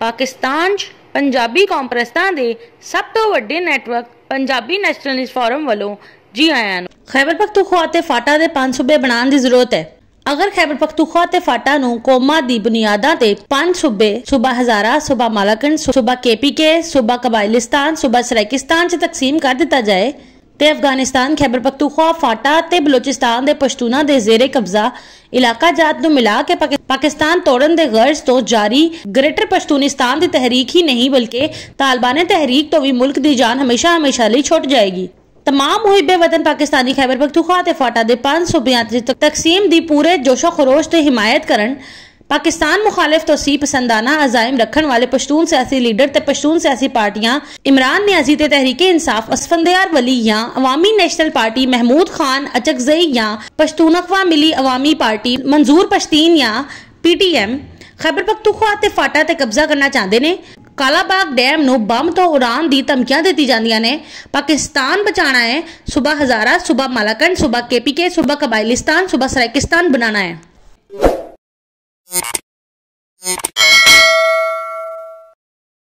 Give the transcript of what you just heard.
ਪਾਕਿਸਤਾਨ 'ਚ ਪੰਜਾਬੀ ਕੌਮਪ੍ਰਸਤਾਂ ਦੇ ਸਭ ਤੋਂ ਵੱਡੇ ਨੈਟਵਰਕ ਪੰਜਾਬੀ ਨੈਸ਼ਨਲਿਸਟ ਫੋਰਮ ਵੱਲੋਂ ਜੀ ਆਇਆਂ ਨੂੰ। ਖੈਬਰ ਪਖਤੂਖਵਾ ਅਤੇ ਫਾਟਾ ਦੇ ਪੰਜ ਸੂਬੇ ਬਣਾਉਣ ਦੀ ਜ਼ਰੂਰਤ ਹੈ। ਅਗਰ ਖੈਬਰ ਪਖਤੂਖਵਾ ਤੇ ਫਾਟਾ ਨੂੰ ਕੌਮਾਂ ਦੀ ਬੁਨਿਆਦਾਂ ਤੇ ਪੰਜ ਸੂਬੇ, ਸੂਬਾ ਹਜ਼ਾਰਾ, ਸੂਬਾ ਮਾਲਾਕੰਡ, ਸੂਬਾ ਕੇਪੀਕੇ, ਸੂਬਾ ਕਬਾਇਲਿਸਤਾਨ, ਸੂਬਾ ਸਰਾਇਕਿਸਤਾਨ 'ਚ ਤਕਸੀਮ ਕਰ ਦਿੱਤਾ ਜਾਏ ਤੇ ਅਫਗਾਨਿਸਤਾਨ ਖੈਬਰ ਪਖਤੂਖਵਾ ਫਾਟਾ ਤੇ ਬਲੋਚਿਸਤਾਨ ਦੇ ਪਸ਼ਤੂਨਾ ਦੇ ਜ਼ੇਰੇ ਕਬਜ਼ਾ ਇਲਾਕਾ ਜਾਤ ਨੂੰ ਮਿਲਾ ਕੇ ਪਾਕਿ- ਪਾਕਿਸਤਾਨ ਤੋੜਨ ਦੇ ਗਰਜ਼ ਤੋਂ ਜਾਰੀ ਗ੍ਰੇਟਰ ਪਸ਼ਤੂਨਿਸਤਾਨ ਦੀ ਤਹਿਰੀਕ ਹੀ ਨਹੀਂ ਬਲਕਿ ਤਾਲਿਬਾਨੇ ਤਹਿਰੀਕ ਤੋਂ ਵੀ ਮੁਲਕ ਦੀ ਜਾਨ ਹਮੇਸ਼ਾ ਹਮੇਸ਼ਾ ਲਈ ਛੁੱਟ ਜਾਏਗੀ तमाम मुहिब वतन पाकिस्तानी खैबर पख्तूनख्वा ते फाटा दे पांच सूबियां च तकसीम दी पूरे जोशो खरोश ते हिमायत करन पाकिस्तान मुखालिफ तो सी पसंदाना अजाइम रखन वाले पश्तून सियासी लीडर ते पश्तून सियासी पार्टियां इमरान न्याजी ते तहरीके इंसाफ असफंदयार वली या अवामी नेशनल पार्टी महमूद खान अचकजई या पश्तूनख्वा मिली अवामी पार्टी मंजूर पश्तीन या पीटीएम ਖੈਬਰ ਪਖਤੂਖਵਾ ਤੇ ਫਾਟਾ ਤੇ ਕਬਜ਼ਾ ਕਰਨਾ ਚਾਹੁੰਦੇ ਨੇ ਕਾਲਾਬਾਗ ਡੈਮ ਨੂੰ ਬੰਬ ਤੋਂ ਉਡਾਣ ਦੀ ਧਮਕੀਆਂ ਦਿੱਤੀ ਜਾਂਦੀਆਂ ਨੇ ਪਾਕਿਸਤਾਨ ਬਚਾਣਾ ਹੈ ਸੂਬਾ ਹਜ਼ਾਰਾ ਸੂਬਾ ਮਾਲਾਕੰਡ ਸੂਬਾ ਕੇਪੀਕੇ ਸੂਬਾ ਕਬਾਇਲਿਸਤਾਨ ਸੂਬਾ ਸਰਾਇਕਿਸਤਾਨ ਬਣਾਉਣਾ ਹੈ you.